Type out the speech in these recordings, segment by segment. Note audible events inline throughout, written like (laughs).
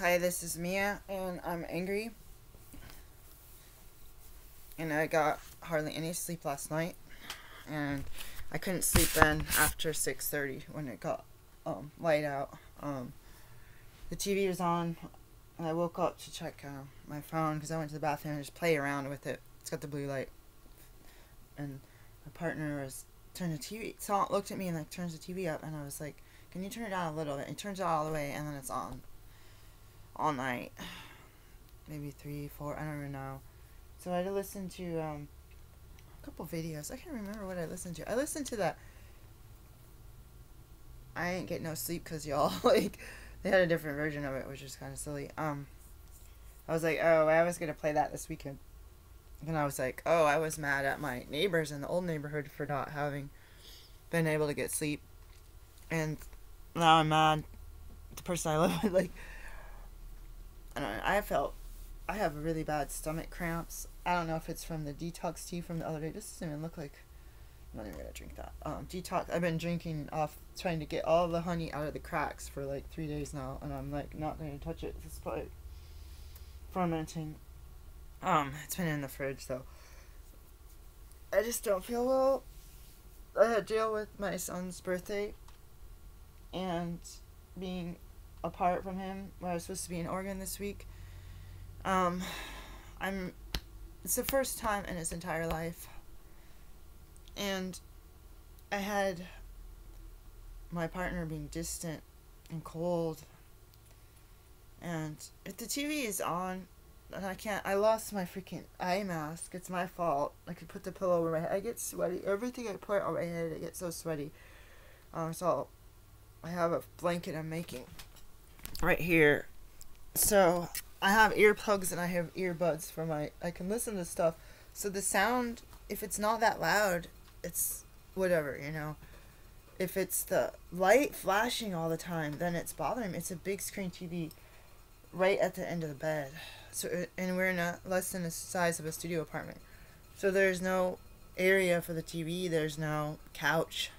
Hi, this is Mia, and I'm angry. And I got hardly any sleep last night, and I couldn't sleep then after 6:30 when it got um, light out. Um, the TV was on, and I woke up to check uh, my phone because I went to the bathroom and just play around with it. It's got the blue light, and my partner was turned the TV saw looked at me and like turns the TV up, and I was like, "Can you turn it down a little bit?" He turns it all the way, and then it's on all night, (sighs) maybe three, four, I don't even know. So I had to listen to um, a couple videos. I can't remember what I listened to. I listened to that. I ain't get no sleep because y'all (laughs) like they had a different version of it, which is kind of silly. Um, I was like, oh, I was gonna play that this weekend, and I was like, oh, I was mad at my neighbors in the old neighborhood for not having been able to get sleep, and now I'm mad. The person I live (laughs) with, like, I don't know. I felt I have really bad stomach cramps. I don't know if it's from the detox tea from the other day. This doesn't even look like. I'm not even gonna drink that. Um, detox. I've been drinking off, trying to get all the honey out of the cracks for like three days now, and I'm like not gonna touch it. Probably fermenting. Um, it's been in the fridge though. I just don't feel well. I had to deal with my son's birthday, and being apart from him. I was supposed to be in Oregon this week. Um, I'm. It's the first time in his entire life. And I had my partner being distant and cold. And if the TV is on, and I can't, I lost my freaking eye mask. It's my fault. I could put the pillow over my head. I get sweaty. Everything I put on my head, I get so sweaty. Um, so I have a blanket I'm making right here. So I have earplugs and I have earbuds for my. I can listen to stuff. So the sound, if it's not that loud, it's whatever, you know. If it's the light flashing all the time, then it's bothering me. It's a big screen TV right at the end of the bed. So uh, and we're in a less than the size of a studio apartment. So there's no area for the TV, there's no couch.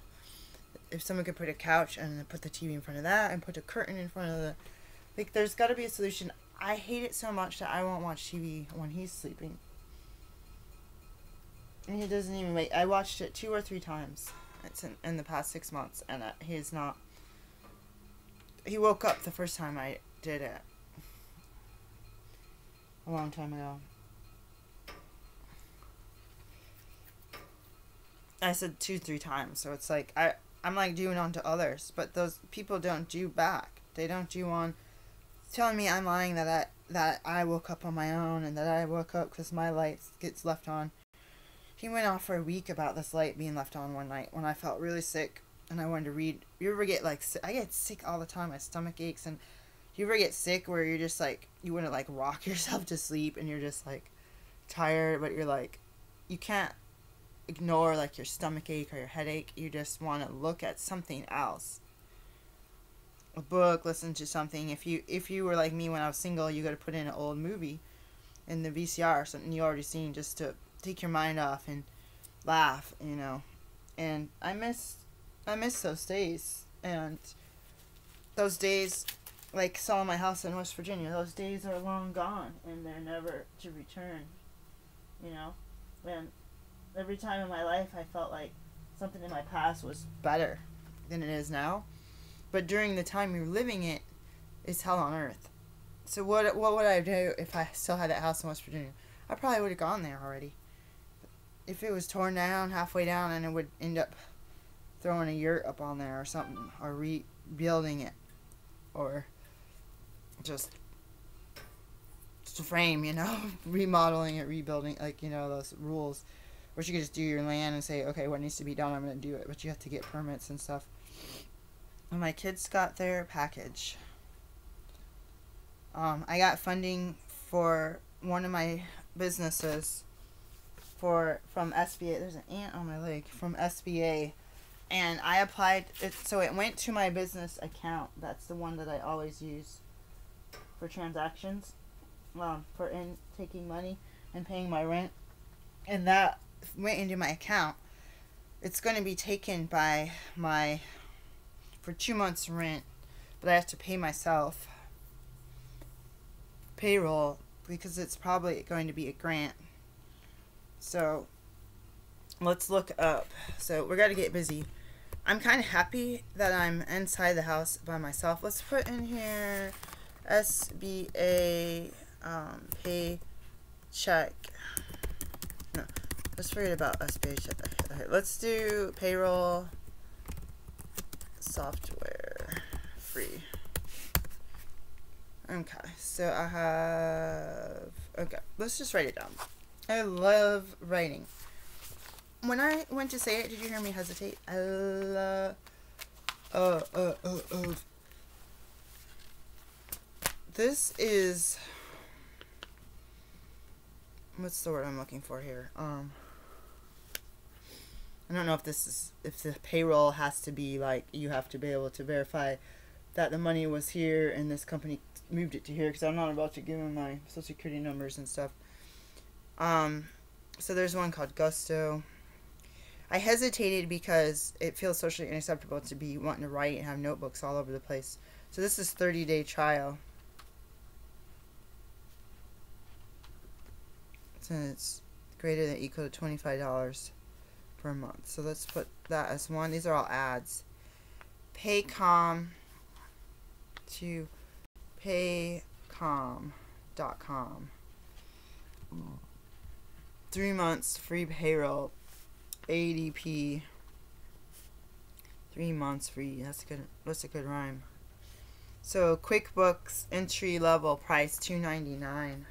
If someone could put a couch and put the TV in front of that and put a curtain in front of the like there's got to be a solution. I hate it so much that I won't watch TV when he's sleeping. And he doesn't even wait. I watched it two or three times. It's in, in the past six months, and uh, he's not. He woke up the first time I did it. A long time ago. I said two, three times, so it's like I I'm like doing on to others, but those people don't do back. They don't do on telling me I'm lying that I, that I woke up on my own and that I woke up because my light gets left on. He went off for a week about this light being left on one night when I felt really sick and I wanted to read. You ever get like I get sick all the time. My stomach aches and you ever get sick where you're just like you want to like rock (laughs) yourself to sleep and you're just like tired but you're like you can't ignore like your stomach ache or your headache. You just want to look at something else a book, listen to something. If you if you were like me when I was single, you got to put in an old movie in the VCR, something you already seen, just to take your mind off and laugh, you know. And I miss I miss those days and those days like selling my house in West Virginia. Those days are long gone and they're never to return. You know, and every time in my life I felt like something in my past was better than it is now but during the time you're living it, it's hell on earth. So what what would I do if I still had that house in West Virginia? I probably would have gone there already. If it was torn down halfway down and it would end up throwing a yurt up on there or something or rebuilding it or just just a frame, you know, (laughs) remodeling it, rebuilding like, you know, those rules. Or you could just do your land and say, okay, what needs to be done, I'm going to do it. But you have to get permits and stuff my kids got their package. Um, I got funding for one of my businesses for from SBA. There's an ant on my leg from SBA, and I applied it. So it went to my business account. That's the one that I always use for transactions, um, for in taking money and paying my rent, and that went into my account. It's going to be taken by my for two months rent, but I have to pay myself payroll because it's probably going to be a grant. So let's look up. So we're gonna get busy. I'm kind of happy that I'm inside the house by myself. Let's put in here SBA um, paycheck. No, let's forget about. Okay, let's do payroll software free. Okay, so I have. Okay, let's just write it down. I love writing when I went to say it, did you hear me hesitate? I love. Uh, uh, uh, uh. This is. What's the word I'm looking for here? Um. I don't know if this is if the payroll has to be like you have to be able to verify that the money was here and this company moved it to here because I'm not about to give them my social security numbers and stuff. Um, so there's one called Gusto. I hesitated because it feels socially unacceptable to be wanting to write and have notebooks all over the place. So this is 30 day trial. So it's greater than equal to $25 per month. So let's put that as one. These are all ads. Paycom to paycom.com. Three months free payroll ADP. Three months free. That's a good. That's a good rhyme. So QuickBooks entry level price two ninety nine.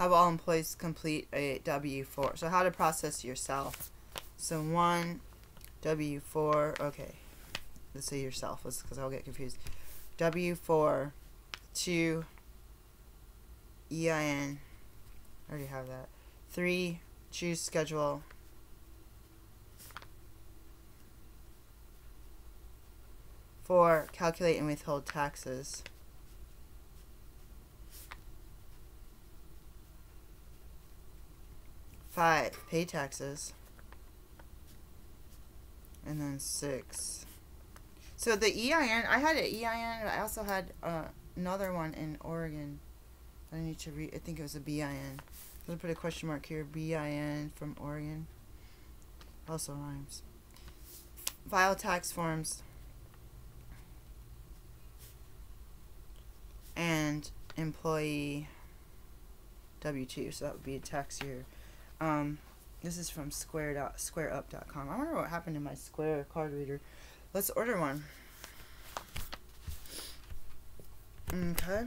Have all employees complete a W four. So how to process yourself. So one W four. Okay let's say yourself, because I'll get confused. W4 2 EIN. I already have that. 3 choose schedule. Four, calculate and withhold taxes. Five, pay taxes. And then six, so the EIN, I had an EIN, I also had uh, another one in Oregon. I need to read, I think it was a BIN. I'm going to put a question mark here, BIN from Oregon. Also rhymes. File tax forms. And employee W-2, so that would be a tax year. Um, this is from square dot, squareup.com. I wonder what happened to my Square card reader. Let's order one. Okay.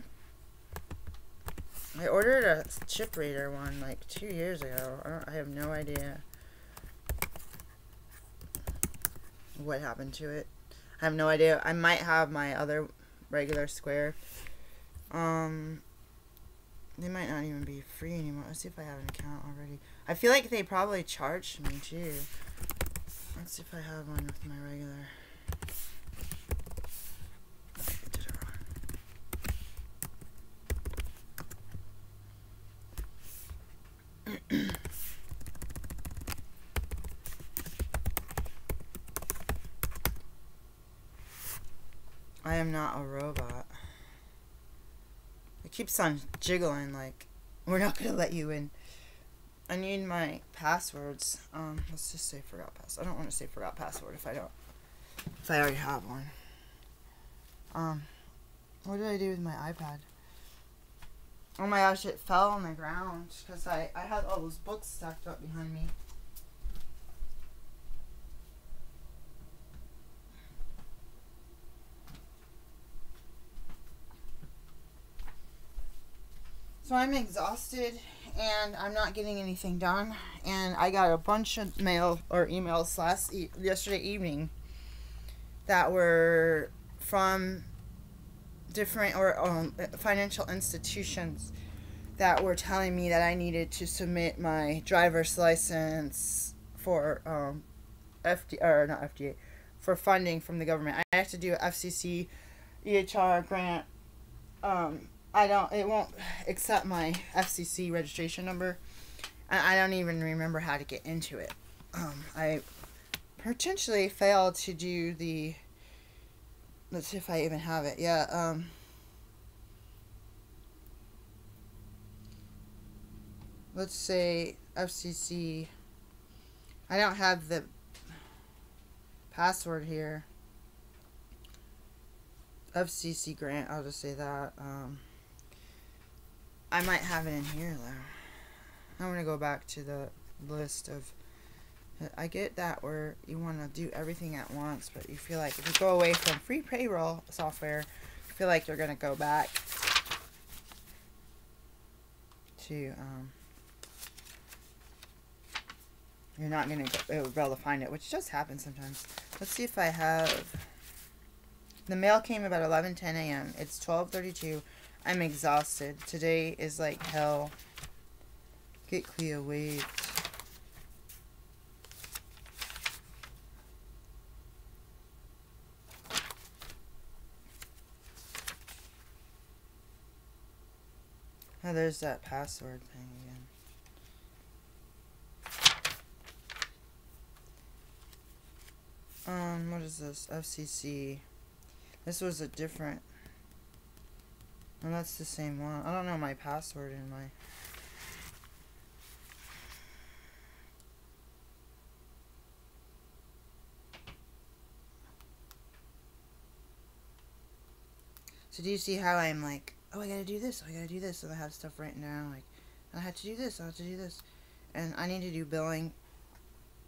I ordered a chip reader one like two years ago. I, I have no idea what happened to it. I have no idea. I might have my other regular square. Um, they might not even be free anymore. Let's see if I have an account already. I feel like they probably charged me too. Let's see if I have one with my regular. (coughs) I am not a robot. It keeps on jiggling like we're not gonna let you in. I need my passwords. Um, let's just say forgot password. I don't want to say forgot password if I don't. If I already have one. Um, what did I do with my iPad? Oh my gosh, it fell on the ground because I, I had all those books stacked up behind me. So I'm exhausted and I'm not getting anything done. And I got a bunch of mail or emails last e yesterday evening that were from different or um, financial institutions that were telling me that I needed to submit my driver's license for um, FD or not FDA for funding from the government. I have to do FCC EHR grant um, I don't, it won't accept my FCC registration number. And I don't even remember how to get into it. Um, I potentially failed to do the. Let's see if I even have it. Yeah. Um, let's say FCC. I don't have the password here. FCC grant, I'll just say that. Um, I might have it in here though. I'm gonna go back to the list of. I get that where you want to do everything at once, but you feel like if you go away from free payroll software, you feel like you're gonna go back to um, you're not gonna go, be able to find it, which does happen sometimes. Let's see if I have. The mail came about 11:10 a.m. It's 12:32. I'm exhausted. Today is like hell. Get clear, wait. Oh, there's that password thing again. Um, what is this? FCC. This was a different. And that's the same one. I don't know my password in my. So do you see how I'm like, oh, I gotta do this, oh, I gotta do this, and I have stuff written down, like, I have to do this, I have to do this, and I need to do billing.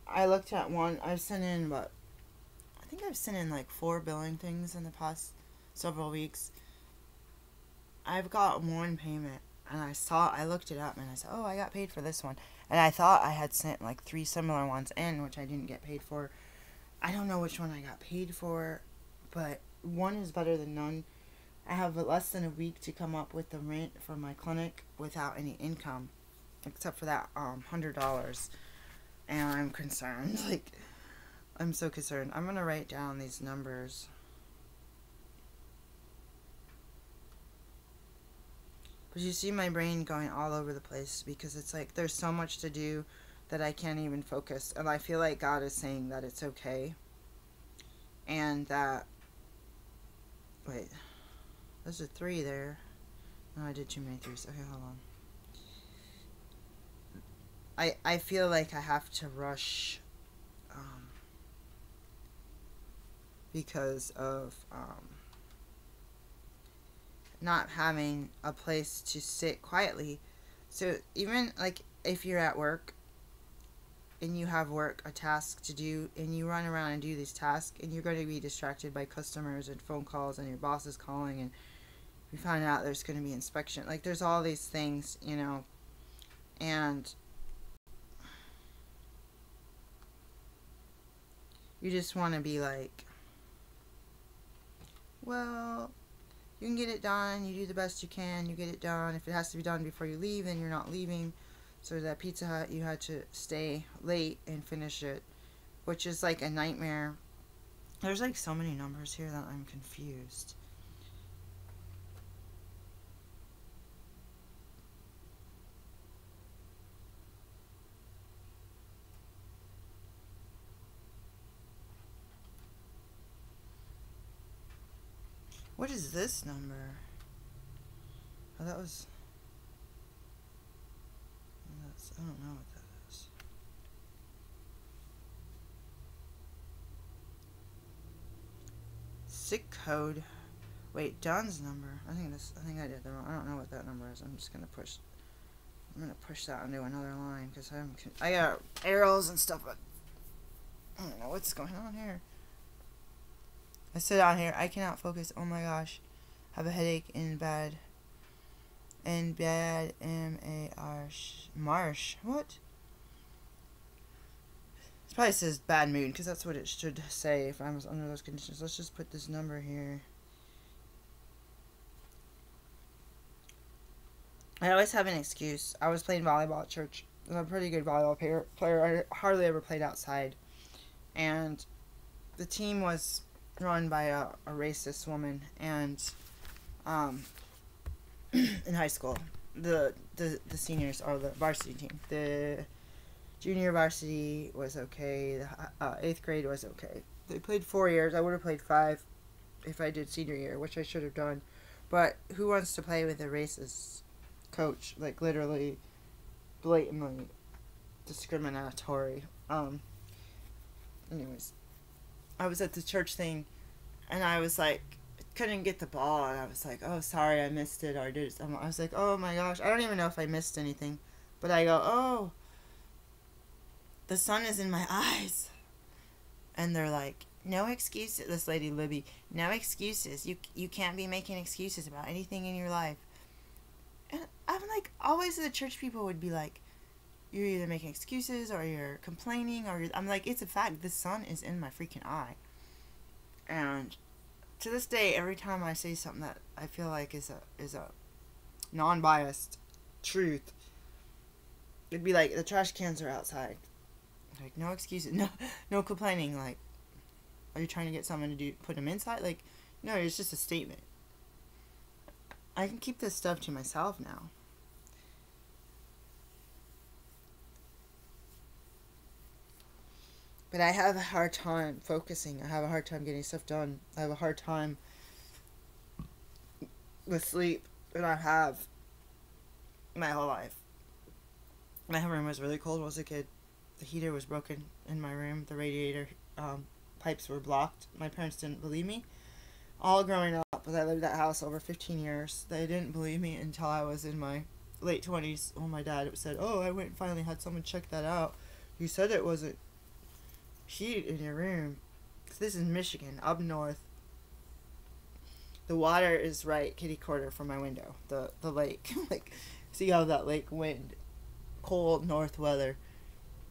I looked at one, I've sent in, but I think I've sent in like four billing things in the past several weeks. I've got one payment, and I saw, I looked it up, and I said, oh, I got paid for this one, and I thought I had sent like three similar ones in, which I didn't get paid for. I don't know which one I got paid for, but one is better than none I have less than a week to come up with the rent for my clinic without any income, except for that um hundred dollars, and I'm concerned. (laughs) Like, I'm so concerned. I'm gonna write down these numbers. But you see my brain going all over the place because it's like there's so much to do that I can't even focus. And I feel like God is saying that it's okay. And that. Wait. There's a three there. No, I did too many threes. Okay, hold on. I I feel like I have to rush um, because of um, not having a place to sit quietly. So even like if you're at work and you have work, a task to do, and you run around and do these tasks, and you're going to be distracted by customers and phone calls, and your boss is calling, and you find out there's going to be inspection. Like, there's all these things, you know, and you just want to be like, well, you can get it done. You do the best you can. You get it done. If it has to be done before you leave, then you're not leaving. So that Pizza Hut, you had to stay late and finish it, which is like a nightmare. There's like so many numbers here that I'm confused. What is this number? Oh, that was... That's, I don't know what that is. SIC code. Wait, Don's number. I think this. I think I did the wrong. I don't know what that number is. I'm just gonna push. I'm gonna push that into another line because I'm. I got arrows and stuff, but I don't know what's going on here. I sit down here. I cannot focus. Oh my gosh. Have a headache in bad. In bad M A R Marsh. What? This probably says bad mood because that's what it should say if I was under those conditions. Let's just put this number here. I always have an excuse. I was playing volleyball at church. I'm a pretty good volleyball player. player. I hardly ever played outside. And the team was run by a, a racist woman and um, (clears throat) in high school the the the seniors are the varsity team. The junior varsity was okay. The uh, eighth grade was okay. They played four years. I would have played five if I did senior year, which I should have done. But who wants to play with a racist coach? Like literally, blatantly discriminatory. Um. Anyways, I was at the church thing, and I was like, couldn't get the ball, and I was like, oh, sorry, I missed it, or I did. I was like, oh my gosh, I don't even know if I missed anything, but I go, oh, the sun is in my eyes, and they're like, no excuses. This lady Libby, no excuses. You you can't be making excuses about anything in your life. And I'm like, always the church people would be like, you're either making excuses or you're complaining or you're, I'm like, it's a fact. The sun is in my freaking eye. And to this day, every time I say something that I feel like is a is a non-biased truth, it'd be like the trash cans are outside. Like no excuses, (laughs) no no complaining. Like, are you trying to get someone to do put them inside? Like, no, it's just a statement. I can keep this stuff to myself now. But I have a hard time focusing. I have a hard time getting stuff done. I have a hard time with sleep, and I have my whole life. My room was really cold when I was a kid. The heater was broken in my room. The radiator um, pipes were blocked. My parents didn't believe me. All growing up, but I lived that house over 15 years. They didn't believe me until I was in my late 20s when my dad said, Oh, I went and finally had someone check that out. You said it wasn't heat in your room. This is Michigan, up north. The water is right kitty corner from my window. The the lake, (laughs) like, see how that lake wind, cold north weather.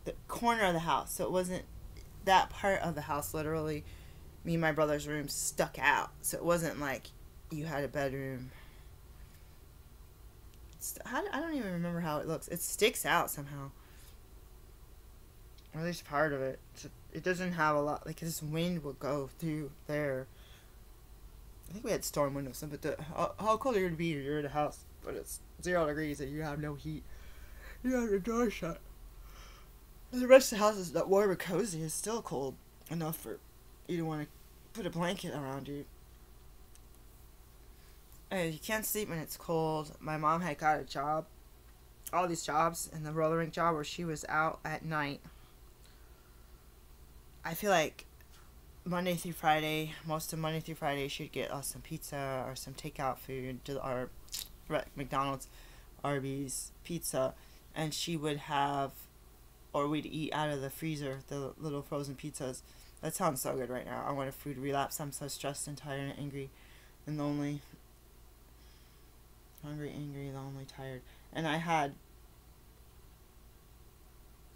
The corner of the house, so it wasn't that part of the house. Literally, me and my brother's room stuck out, so it wasn't like you had a bedroom. I don't even remember how it looks. It sticks out somehow. Or at least part of it. It's it doesn't have a lot like this wind will go through there. I think we had storm windows, but the how, how cold you gonna be? You're in a house, but it's zero degrees and you have no heat. You have your door shut. And the rest of the house is not warm and cozy. It's still cold enough for you to want to put a blanket around you. And you can't sleep when it's cold. My mom had got a job, all these jobs, and the roller rink job where she was out at night I feel like Monday through Friday, most of Monday through Friday, she'd get us some pizza or some takeout food, or McDonald's, Arby's, pizza, and she would have, or we'd eat out of the freezer, the little frozen pizzas. That sounds so good right now. I want a food relapse. I'm so stressed and tired and angry and lonely. Hungry, angry, lonely, tired. And I had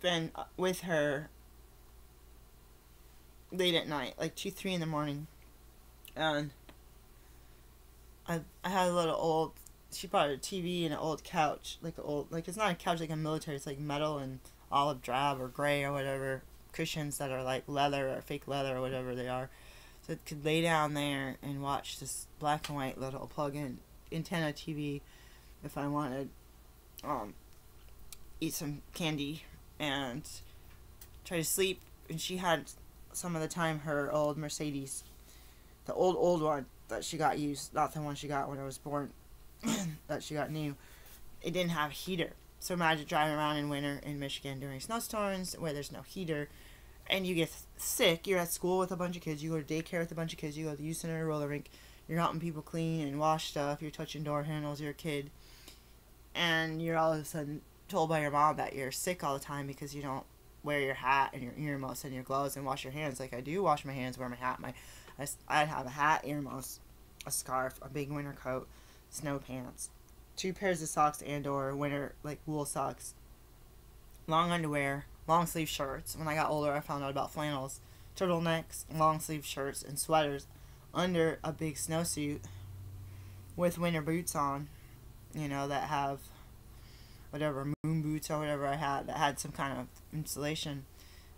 been uh, with her late at night, like two, three in the morning, and I I had a little old. She brought a TV and an old couch, like an old, like it's not a couch like a military. It's like metal and olive drab or gray or whatever cushions that are like leather or fake leather or whatever they are. So it could lay down there and watch this black and white little plug-in antenna TV if I wanted. Um, eat some candy and try to sleep. And she had some of the time her old Mercedes, the old old one that she got used, not the one she got when I was born, (coughs) that she got new, it didn't have a heater. So imagine driving around in winter in Michigan during snowstorms where there's no heater, and you get sick. You're at school with a bunch of kids. You go to daycare with a bunch of kids. You go to the youth center, roller rink. You're helping people clean and wash stuff. You're touching door handles. You're a kid, and you're all of a sudden told by your mom that you're sick all the time because you don't wear your hat and your earmuffs and your gloves and wash your hands like I do wash my hands, wear my hat, my I, I'd have a hat, earmuffs, a scarf, a big winter coat, snow pants, two pairs of socks and or winter like wool socks, long underwear, long sleeve shirts. When I got older, I found out about flannels, turtlenecks, long sleeve shirts, and sweaters under a big snowsuit with winter boots on, you know, that have whatever moon boots or whatever I had that had some kind of insulation.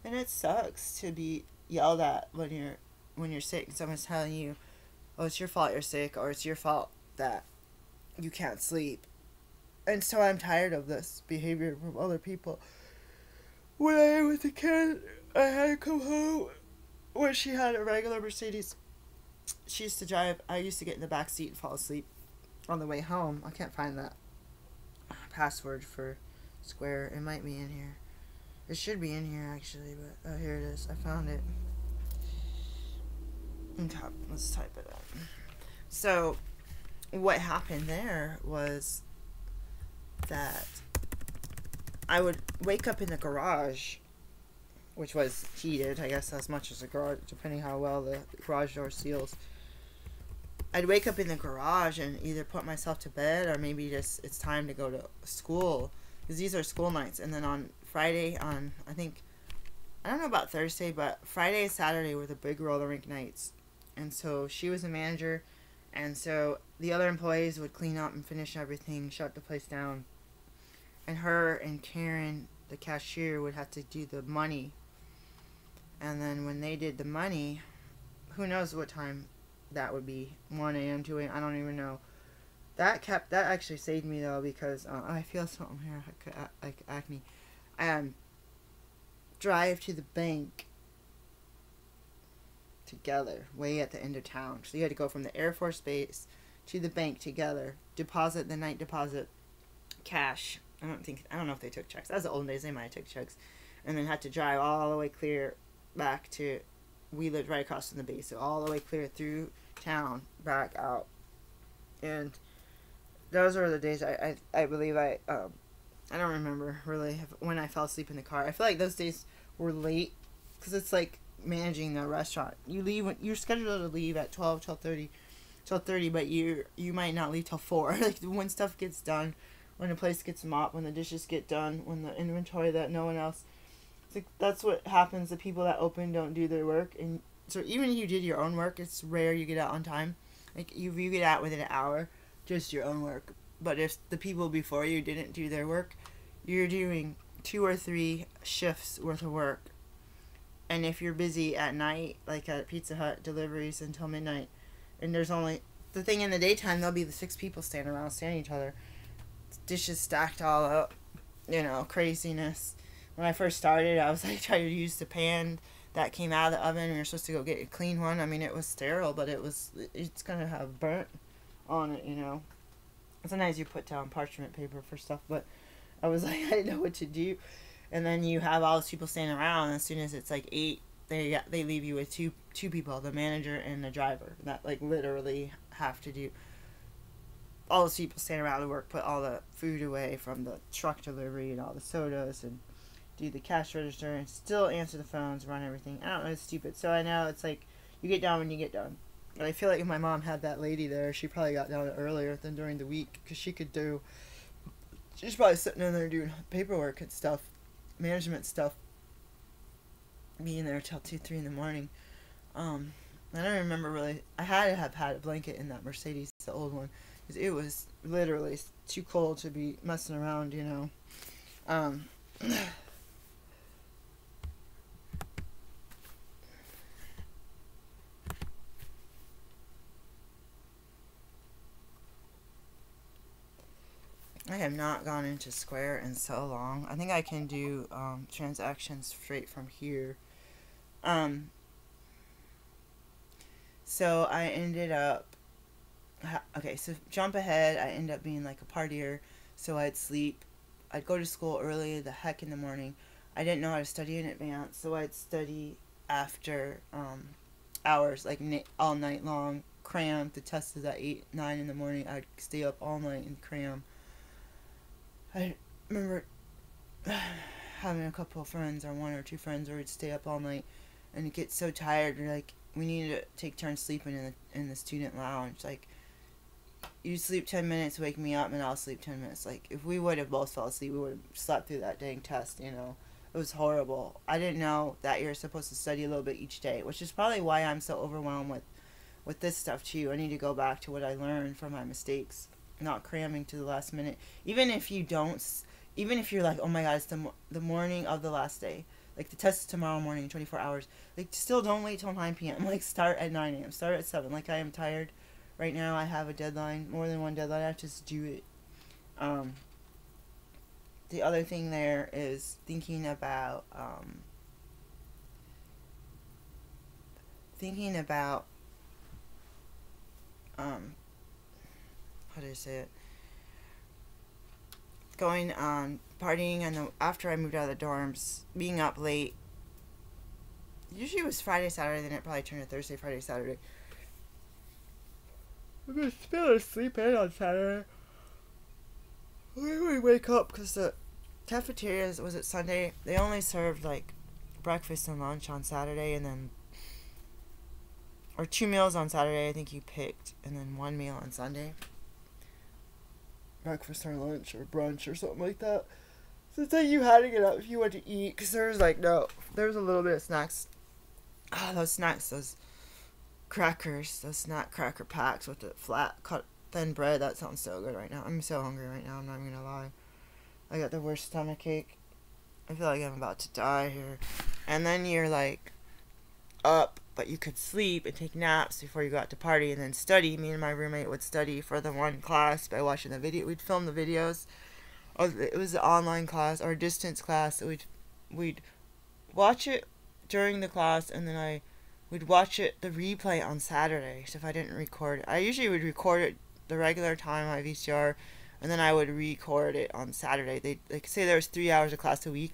And it sucks to be yelled at when you're when you're sick and someone's telling you, "Oh, it's your fault you're sick," or "It's your fault that you can't sleep." And so I'm tired of this behavior from other people. When I was a kid, I had to come home when she had a regular Mercedes. She used to drive. I used to get in the back seat and fall asleep on the way home. I can't find that password for Square. It might be in here. It should be in here actually, but oh, here it is. I found it. Okay, let's type it up. So, what happened there was that I would wake up in the garage, which was heated, I guess, as much as the garage, depending how well the garage door seals. I'd wake up in the garage and either put myself to bed or maybe just it's time to go to school because these are school nights. And then on Friday, on I think I don't know about Thursday, but Friday and Saturday were the big roller rink nights, and so she was a manager, and so the other employees would clean up and finish everything, shut the place down, and her and Karen, the cashier, would have to do the money. And then when they did the money, who knows what time that would be 1 a.m. 2 a.m. I don't even know. That kept that actually saved me though because uh, I feel something here like acne. Um, drive to the bank together, way at the end of town. So you had to go from the Air Force Base to the bank together, deposit the night deposit, cash. I don't think I don't know if they took checks. That was the old days. They might have took checks, and then had to drive all the way clear back to. We lived right across from the base, so all the way clear through town back out, and those were the days I I, I believe I um I don't remember really when I fell asleep in the car. I feel like those days were late because it's like managing the restaurant. You leave when you're scheduled to leave at 12, 12:30, 12:30, but you you might not leave till 4. (laughs) like when stuff gets done, when the place gets mopped, when the dishes get done, when the inventory that no one else like that's what happens. The people that open don't do their work and so even if you did your own work, it's rare you get out on time. Like if you get out within an hour, just your own work. But if the people before you didn't do their work, you're doing two or three shifts worth of work. And if you're busy at night, like at Pizza Hut deliveries until midnight, and there's only the thing in the daytime, there'll be the six people standing around standing each other, dishes stacked all up, you know, craziness. When I first started, I was (laughs) like trying to use the pan that came out of the oven you're supposed to go get a clean one. I mean, it was sterile, but it was it's gonna have burnt on it, you know. Sometimes you put down parchment paper for stuff, but I was (laughs) like, I didn't know what to do. And then you have all those people standing around. And as soon as it's like eight, they they leave you with two two people, the manager and the driver, that like literally have to do. All those people standing around the work, put all the food away from the truck delivery and all the sodas and do the cash register and still answer the phones, run everything. I don't know, it's stupid. So I know it's like you get done when you get done. I feel like if my mom had that lady there, she probably got down earlier than during the week because she could do. She's probably sitting in there doing paperwork and stuff, management stuff. Being there till two, three in the morning. Um, I don't remember really. I had to have had a blanket in that Mercedes, the old one, because it was literally too cold to be messing around, you know. Um, (clears throat) have not gone into Square in so long. I think I can do um, transactions straight from here. Um, so I ended up. Okay, so jump ahead. I end up being like a partier. So I'd sleep. I'd go to school early, the heck in the morning. I didn't know how to study in advance, so I'd study after um, hours, like all night long. Cram. The test is at 8, 9 in the morning. I'd stay up all night and cram I remember (sighs) having a couple of friends or one or two friends where we'd stay up all night and get so tired we're like we need to take turns sleeping in the in the student lounge. Like you sleep 10 minutes wake me up and i'll sleep 10 minutes. Like if we would have both fell asleep we would have slept through that dang test you know? It was horrible. I didn't know that you're supposed to study a little bit each day which is probably why i'm so overwhelmed with with this stuff too. I need to go back to what i learned from my mistakes not cramming to the last minute. Even if you don't, even if you're like, oh my god, it's the, the morning of the last day. Like the test is tomorrow morning, 24 hours. Like still don't wait till 9 p.m. (laughs) Like start at 9 a.m. Start at 7. Like I am tired right now. I have a deadline, more than one deadline. I have to just do it. Um, the other thing there is thinking about um, thinking about um, how do I say it? Going on partying and after I moved out of the dorms, being up late. Usually it was Friday, Saturday, then it probably turned to Thursday, Friday, Saturday. I was still asleep in on Saturday. We wake up because the cafeterias was it Sunday. They only served like breakfast and lunch on Saturday, and then or two meals on Saturday. I think you picked, and then one meal on Sunday. Breakfast or lunch or brunch or something like that. So it's like you had to get up if you went to eat, cause there was like no, there was a little bit of snacks. Oh, those snacks, those crackers, those snack cracker packs with the flat cut thin bread. That sounds so good right now. I'm so hungry right now. I'm not even gonna lie. I got the worst stomach ache. I feel like I'm about to die here. And then you're like up, but you could sleep and take naps before you go out to party and then study. Me and my roommate would study for the one class by watching the video. We'd film the videos. Oh, it was an online class or a distance class. So we'd we'd watch it during the class, and then I would watch it the replay on Saturday. So if I didn't record it, I usually would record it the regular time on my VCR and then I would record it on Saturday. They like say there was three hours of class a week,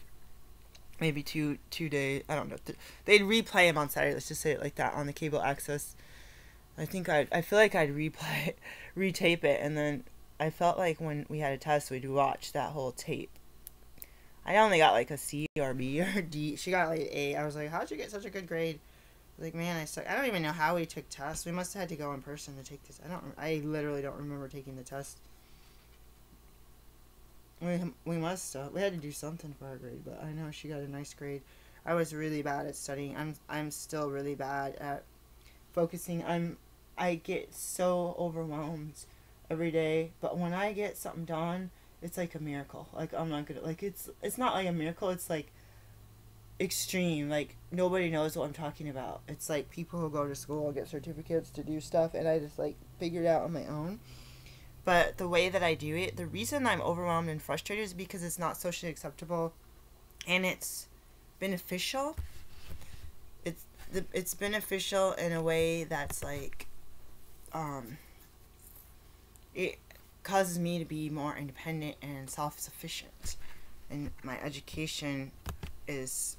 maybe two two days. I don't know. They'd replay him on Saturday. Let's just say it like that on the cable access. I think I I feel like I'd replay, (laughs) retape it, and then I felt like when we had a test, we'd watch that whole tape. I only got like a C or B (laughs) or D. She got like an A. I was like, how'd you get such a good grade? Like man, I suck. I don't even know how we took tests. We must have had to go in person to take this. I don't. I literally don't remember taking the test. We we must have. We had to do something for our grade, but I know she got a nice grade. I was really bad at studying. I'm I'm still really bad at focusing. I'm I get so overwhelmed every day, but when I get something done, it's like a miracle. Like I'm not gonna like it's it's not like a miracle. It's like extreme. Like nobody knows what I'm talking about. It's like people who go to school and get certificates to do stuff, and I just like figured out on my own. But the way that I do it, the reason I'm overwhelmed and frustrated is because it's not socially acceptable and it's beneficial. It's the it's beneficial in a way that's like um it causes me to be more independent and self-sufficient. And my education is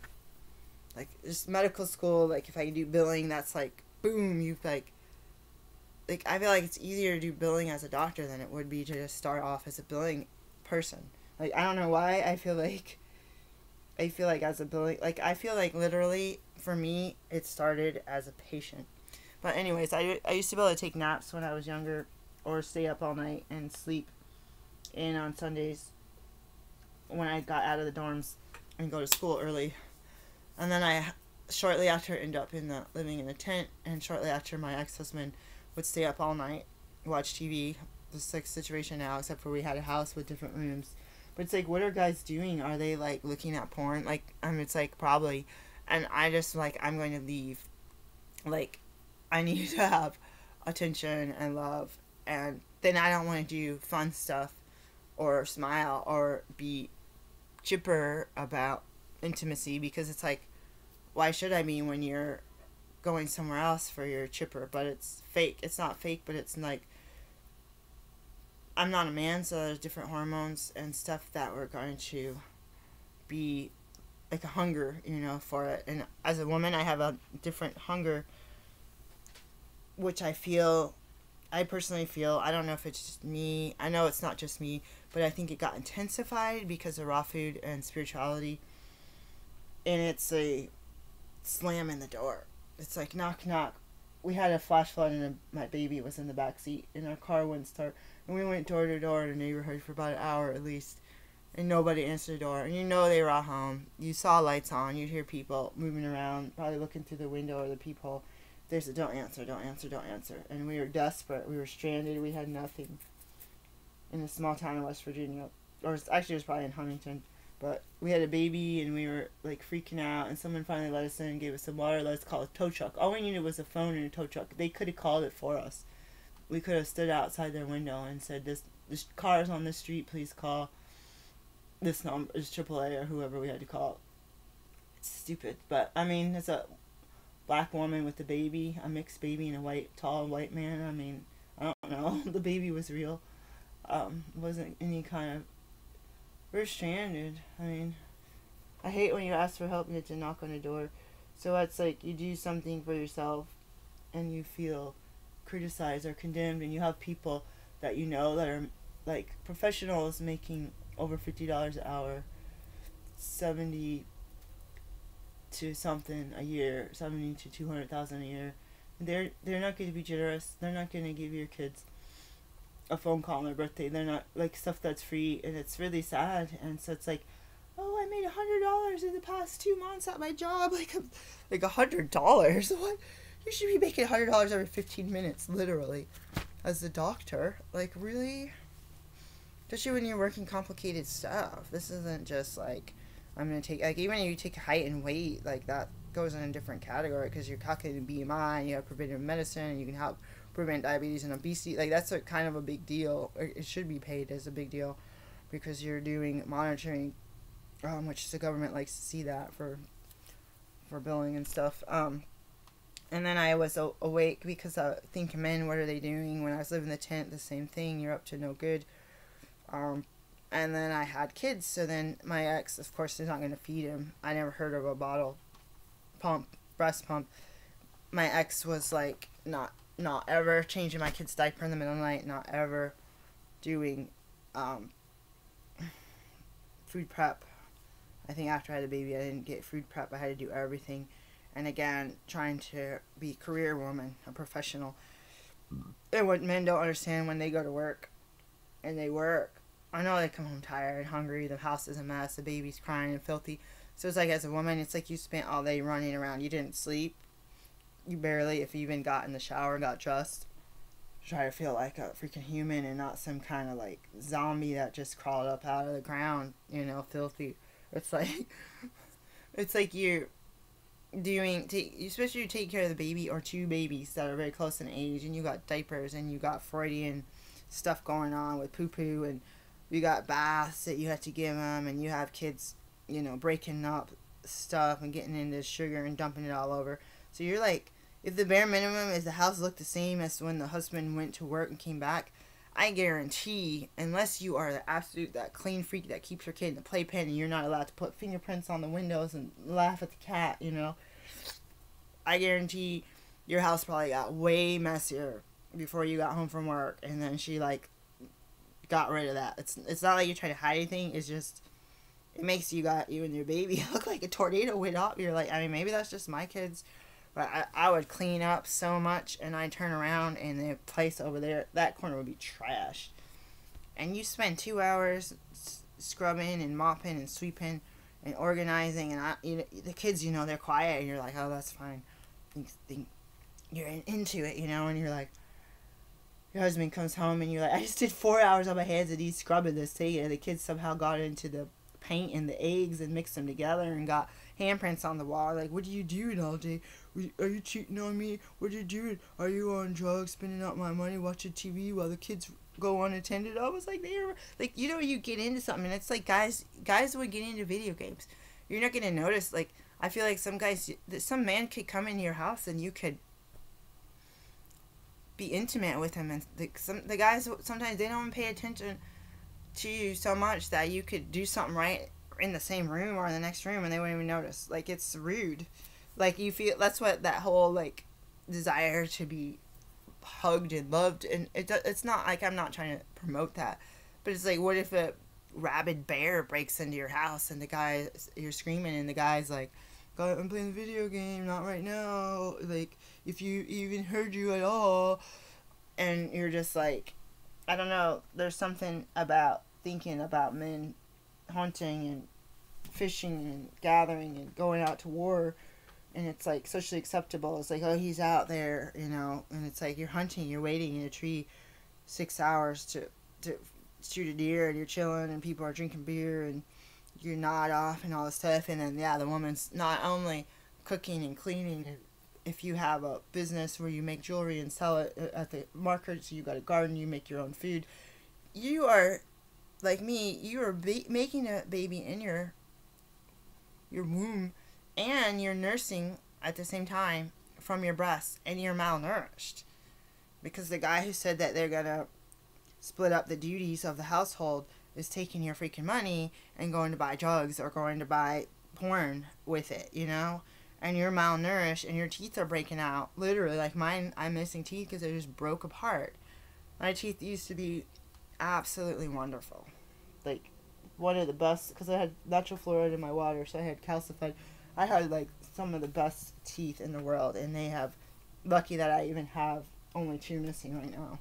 like just medical school like if I do billing that's like boom, you like like I feel like it's easier to do billing as a doctor than it would be to just start off as a billing person. Like I don't know why I feel like I feel like as a billing like I feel like literally for me it started as a patient. But anyways, I I used to be able to take naps when I was younger or stay up all night and sleep in on Sundays when I got out of the dorms and go to school early. And then I shortly after end up in the living in a tent and shortly after my ex-husband would stay up all night, watch TV. The like situation now, except for we had a house with different rooms. But it's like, what are guys doing? Are they like looking at porn? Like, I mean, it's like probably. And I just like, I'm going to leave. Like, I (laughs) need to have attention and love. And then I don't want to do fun stuff or smile or be chipper about intimacy because it's like, why should I be when you're going somewhere else for your chipper, but it's fake. It's not fake, but it's like I'm not a man, so there's different hormones and stuff that we're going to be like a hunger, you know, for it. And as a woman, I have a different hunger, which I feel, I personally feel, I don't know if it's just me, I know it's not just me, but I think it got intensified because of raw food and spirituality. And it's a slam in the door it's like knock knock. We had a flash flood and a, my baby was in the back seat and our car wouldn't start. And we went door to door in the neighborhood for about an hour at least. And nobody answered the door. And you know they were all home. You saw lights on. You'd hear people moving around, probably looking through the window or the peephole. They said, don't answer, don't answer, don't answer. And we were desperate. We were stranded. We had nothing. In a small town in West Virginia. Or actually, it was probably in Huntington. But we had a baby and we were like freaking out, and someone finally let us in and gave us some water. Let's call a tow truck. All we needed was a phone and a tow truck. They could have called it for us. We could have stood outside their window and said, "This this car is on the street. Please call." this number is AAA or whoever we had to call. It's stupid, but I mean, it's a black woman with a baby, a mixed baby, and a white, tall white man. I mean, I don't know. (laughs) the baby was real. Um, wasn't any kind of. We're stranded. I mean, I hate when you ask for help, and have to knock on a door. So it's like you do something for yourself, and you feel criticized or condemned, and you have people that you know that are like professionals making over fifty dollars an hour, seventy to something a year, seventy to two hundred thousand a year. They're they're not going to be generous. They're not going to give your kids a phone call on their birthday. They're not like stuff that's free, and it's really sad. And so it's like, oh, I made a hundred dollars in the past two months at my job. (laughs) Like, like a hundred dollars. (laughs) What? You should be making a hundred dollars every fifteen minutes, literally, as a doctor. Like, really? Especially when you're working complicated stuff. This isn't just like I'm gonna take like even if you take height and weight like that goes in a different category because you're calculating BMI and you have preventive medicine and you can help prevent diabetes and obesity. Like that's a kind of a big deal. It should be paid as a big deal because you're doing monitoring, um, which the government likes to see that for for billing and stuff. Um, and then I was awake because I think, men, what are they doing? When I was living in the tent, the same thing. You're up to no good. Um, and then I had kids, so then my ex, of course, is not going to feed him. I never heard of a bottle pump, breast pump. My ex was like, not, not ever changing my kid's diaper in the middle of the night, not ever doing um, (sighs) food prep. I think after I had a baby, I didn't get food prep. I had to do everything. And again, trying to be a career woman, a professional. And what men don't understand when they go to work and they work I know they come home tired, and hungry, the house is a mess, the baby's crying and filthy. So it's like as a woman, it's like you spent all day running around. You didn't sleep. You barely, if you even got in the shower, and got dressed. Try to feel like a freaking human and not some kind of like zombie that just crawled up out of the ground, you know, filthy. It's like, (laughs) it's like you're doing, take, especially you take care of the baby or two babies that are very close in age and you got diapers and you got Freudian stuff going on with poo poo and you got baths that you have to give them, and you have kids, you know, breaking up stuff and getting into sugar and dumping it all over. So you're like, if the bare minimum is the house looked the same as when the husband went to work and came back, I guarantee, unless you are the absolute that clean freak that keeps your kid in the playpen and you're not allowed to put fingerprints on the windows and laugh at the cat, you know, I guarantee your house probably got way messier before you got home from work, and then she like got rid of that. It's it's not like you're trying to hide anything. It's just it makes you got you and your baby (laughs) look like a tornado went up. You're like, I mean, maybe that's just my kids, but I, I would clean up so much, and I turn around and the place over there, that corner would be trashed, and you spend two hours scrubbing and mopping and sweeping and organizing, and I, you know, the kids, you know, they're quiet, and you're like, oh, that's fine. You're into it, you know, and you're like your husband comes home and you're like, I just did four hours on my hands and he's scrubbing this thing, and the kids somehow got into the paint and the eggs and mixed them together and got handprints on the wall. Like, what do you do all day? Are you cheating on me? What are you doing? Are you on drugs, spending out my money, watching TV while the kids go unattended? I was like, they were like, you know, you get into something, and it's like guys, guys would get into video games. You're not gonna notice. Like, I feel like some guys, some man could come into your house and you could be intimate with him and some the guys sometimes they don't pay attention to you so much that you could do something right in the same room or in the next room and they wouldn't even notice like it's rude like you feel that's what that whole like desire to be hugged and loved and it, it's not like i'm not trying to promote that but it's like what if a rabid bear breaks into your house and the guy you're screaming and the guy's like I'm playing the video game, not right now. Like, if you even heard you at all, and you're just like, I don't know. There's something about thinking about men hunting and fishing and gathering and going out to war, and it's like socially acceptable. It's like, oh, he's out there, you know, and it's like you're hunting, you're waiting in a tree, six hours to to shoot a deer, and you're chilling, and people are drinking beer and you're not off and all this stuff and then yeah the woman's not only cooking and cleaning if you have a business where you make jewelry and sell it uh, at the market you got a garden you make your own food you are like me, you are making a baby in your your womb, and you're nursing at the same time from your breast, and you're malnourished. Because the guy who said that they're gonna split up the duties of the household is taking your freaking money and going to buy drugs or going to buy porn with it, you know? And you're malnourished and your teeth are breaking out. Literally, like mine, I'm missing teeth because they just broke apart. My teeth used to be absolutely wonderful. Like, one of the best, because I had natural fluoride in my water, so I had calcified. I had, like, some of the best teeth in the world, and they have, lucky that I even have only two missing right now.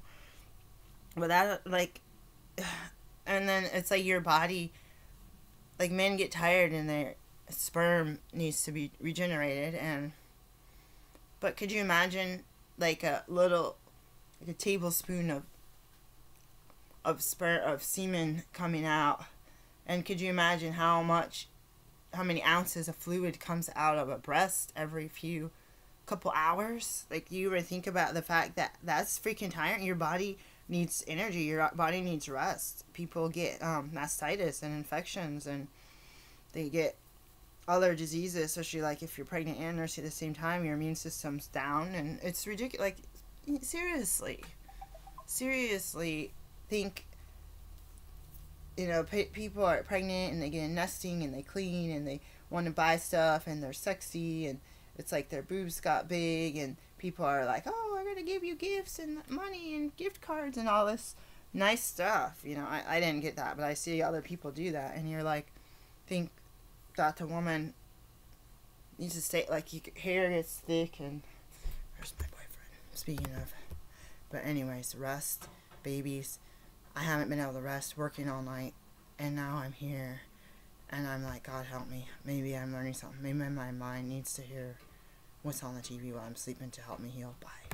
But that, like, (sighs) and then it's like your body, like, men get tired and their sperm needs to be regenerated, and, but could you imagine, like, a little, like, a tablespoon of, of sperm, of semen coming out, and could you imagine how much, how many ounces of fluid comes out of a breast every few couple hours. Like you ever think about the fact that that's freaking tiring. Your body needs energy. Your body needs rest. People get um, mastitis and infections, and they get other diseases. Especially like if you're pregnant and nursing at the same time, your immune system's down, and it's ridiculous. Like seriously, seriously, think. You know, pe- people are pregnant and they get nesting and they clean and they want to buy stuff and they're sexy and it's like their boobs got big and people are like, oh, I'm going to give you gifts and money and gift cards and all this nice stuff. You know, I, I didn't get that, but I see other people do that. And you're like, think that the woman needs to stay, like, your hair gets thick and. Where's my boyfriend? Speaking of. But, anyways, rest, babies. I haven't been able to rest working all night. And now I'm here. And I'm like, God help me. Maybe I'm learning something. Maybe my mind needs to hear what's on the TV while I'm sleeping to help me heal. Bye.